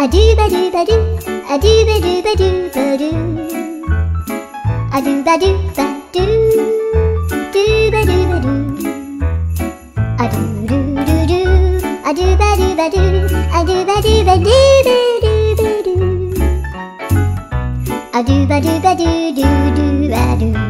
A do ba do ba do, a do ba do ba do ba do. A do ba do ba do, do ba do ba do. A do do do do, a do ba do ba do, a do ba do ba do ba do ba do. A do ba do ba do do do ba do.